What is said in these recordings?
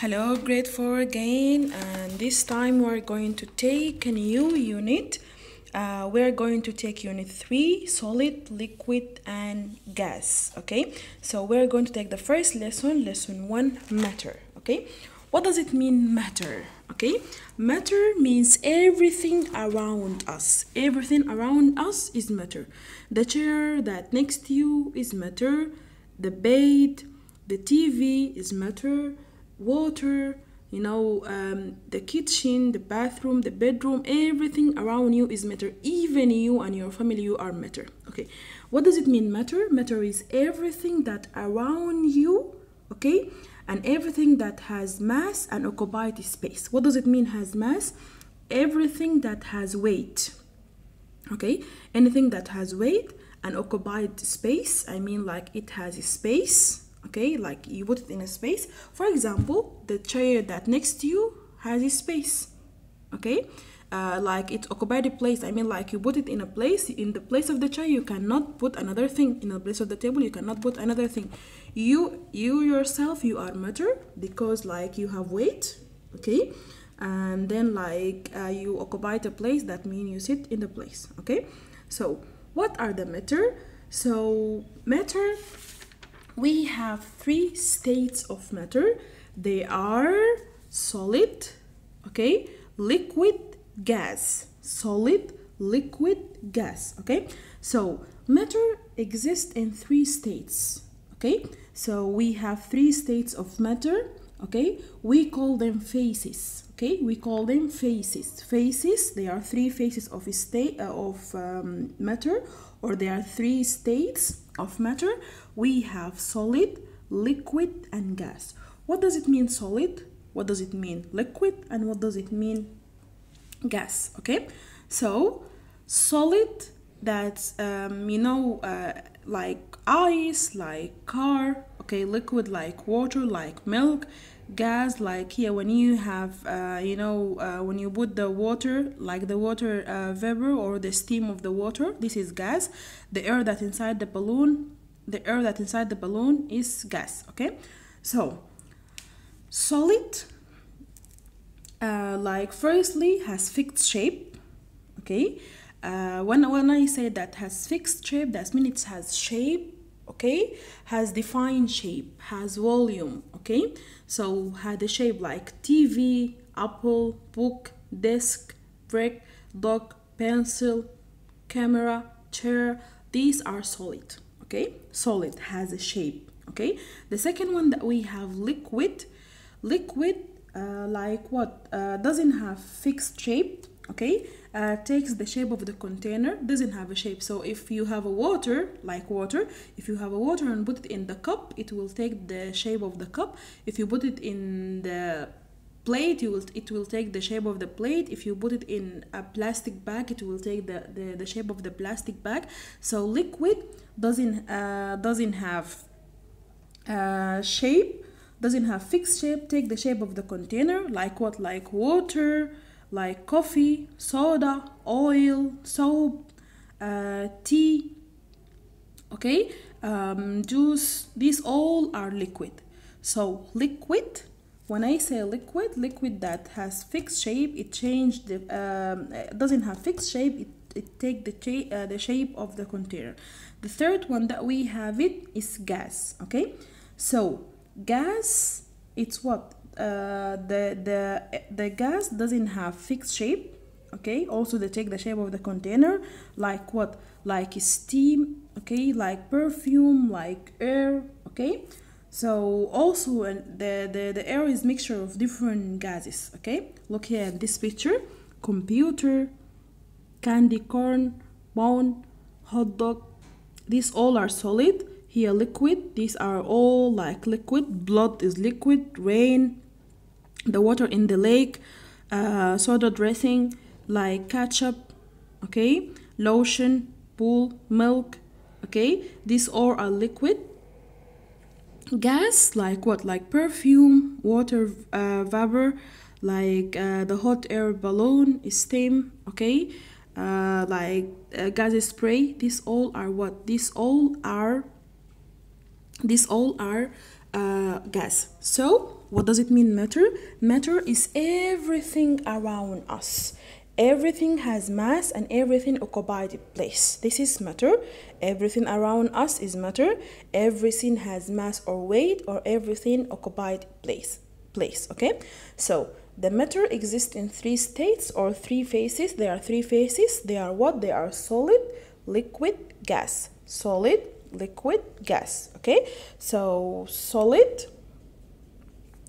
Hello, grade 4 again, and this time we're going to take a new unit. Uh, we're going to take unit 3 solid, liquid, and gas. Okay, so we're going to take the first lesson, lesson 1 matter. Okay, what does it mean, matter? Okay, matter means everything around us. Everything around us is matter. The chair that next to you is matter, the bed, the TV is matter water you know um, the kitchen the bathroom the bedroom everything around you is matter. Even you and your family you are matter. Okay. What does it mean matter? Matter is everything that around you okay and everything that has mass and occupied space. What does it mean has mass? Everything that has weight okay? Anything that has weight and occupied space i mean like it has a space okay like you put it in a space. For example the chair that next to you has a space okay? Uh, like it occupied a place. I mean like you put it in a place in the place of the chair you cannot put another thing. In the place of the table you cannot put another thing. You you yourself you are matter because like you have weight okay? And then like uh, you occupy a place that means you sit in the place okay? So what are the matter? So matter we have three states of matter. They are solid okay liquid gas. Solid liquid gas okay? So matter exists in three states okay? So we have three states of matter okay? We call them phases okay? We call them phases. Phases they are three phases of state uh, of um, matter or there are three states of matter we have solid liquid and gas. What does it mean solid? What does it mean liquid? And what does it mean gas? Okay? So solid that's um, you know uh, like ice like car okay liquid like water like milk gas like here when you have uh, you know uh, when you put the water like the water uh, vapor or the steam of the water this is gas. The air that inside the balloon the air that inside the balloon is gas okay? So solid uh, like firstly has fixed shape okay uh, when, when I say that has fixed shape that means it has shape okay? Has defined shape has volume okay? So had a shape like TV apple book desk brick dog pencil camera chair these are solid okay? Solid has a shape okay? The second one that we have liquid. Liquid uh, like what? Uh, doesn't have fixed shape okay? Uh, takes the shape of the container doesn't have a shape. So if you have a water like water if you have a water and put it in the cup it will take the shape of the cup. If you put it in the plate you will it will take the shape of the plate. If you put it in a plastic bag it will take the the, the shape of the plastic bag. So liquid doesn't uh, doesn't have uh, shape doesn't have fixed shape. Take the shape of the container like what? Like water like coffee soda oil soap uh, tea okay? Um, juice these all are liquid. So liquid when I say liquid liquid that has fixed shape it changed the um, doesn't have fixed shape it, it take the, uh, the shape of the container. The third one that we have it is gas okay? So gas it's what uh, the the the gas doesn't have fixed shape okay? Also they take the shape of the container like what? Like steam okay? Like perfume like air okay? So also the, the the air is mixture of different gases okay? Look here at this picture. Computer candy corn bone hot dog. These all are solid here liquid. These are all like liquid. Blood is liquid rain the water in the lake uh, soda dressing like ketchup okay? Lotion pool milk okay? These all are liquid. Gas like what? Like perfume water uh, vapor like uh, the hot air balloon steam okay? Uh, like uh, gas spray. These all are what? These all are these all are uh, gas. So what does it mean matter matter is everything around us. Everything has mass and everything occupied place. This is matter everything around us is matter everything has mass or weight or everything occupied place place okay? So the matter exists in three states or three phases. There are three phases. They are what? They are solid liquid gas. Solid liquid gas okay? So solid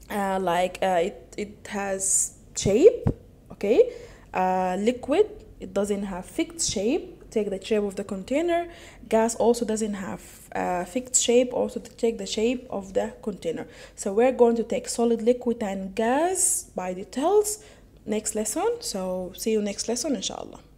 uh, like uh, it, it has shape okay? Uh, liquid it doesn't have fixed shape take the shape of the container. Gas also doesn't have uh, fixed shape also to take the shape of the container. So we're going to take solid liquid and gas by details. Next lesson. So see you next lesson inshallah